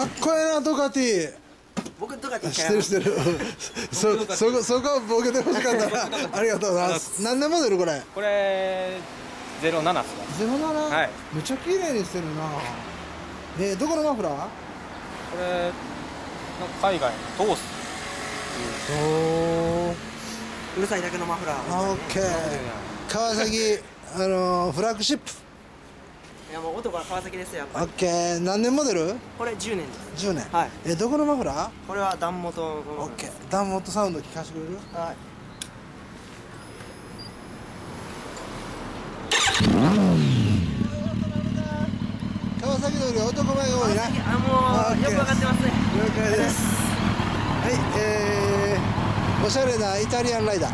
かっこええなドカティ。僕とかってしてる。してるそそこそこボケてほしかった。なありがとうございます。何年モデルこれ？これゼロ七っすかゼロ七？はい。めっちゃ綺麗にしてるな。えー、どこのマフラー？これ海外のトースおうるさいだけのマフラー。オッケー。川崎あのー、フラッグシップいやもう音が川崎ですよやっぱり。オッケー。何年モデル？これ10年です。10年。はい。えー、どこのマフラー？これは段元の。オッケー。ダンモットサウンド聞かせてくれる？はい。川崎通り男前が多いな。あもうよくわかってますね。了解です。はいえー、おしゃれなイタリアンライダー